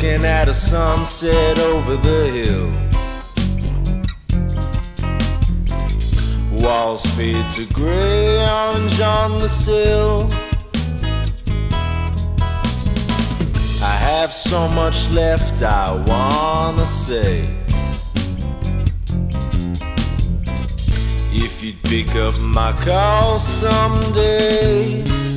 Looking at a sunset over the hill. Walls fade to gray, orange on the sill. I have so much left I wanna say. If you'd pick up my call someday.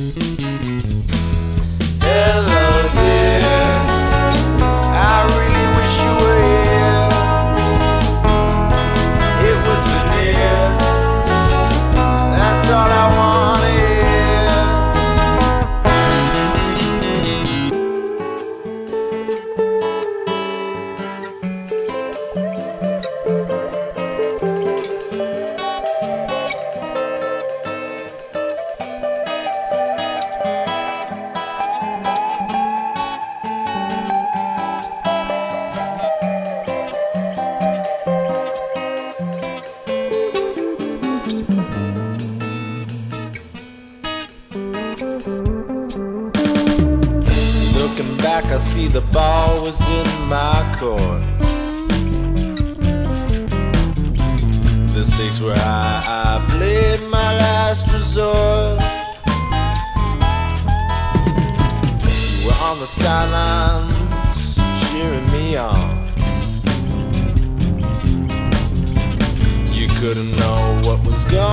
See the ball was in my court. The stakes were high, I played my last resort. You were on the sidelines, cheering me on. You couldn't know what was going.